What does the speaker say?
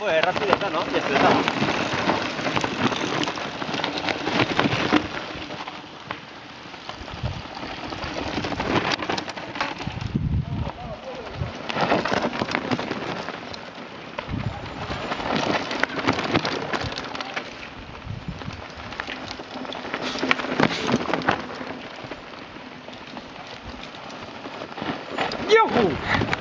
Pues rapidez, ¿no? Y explotamos. Yahoo!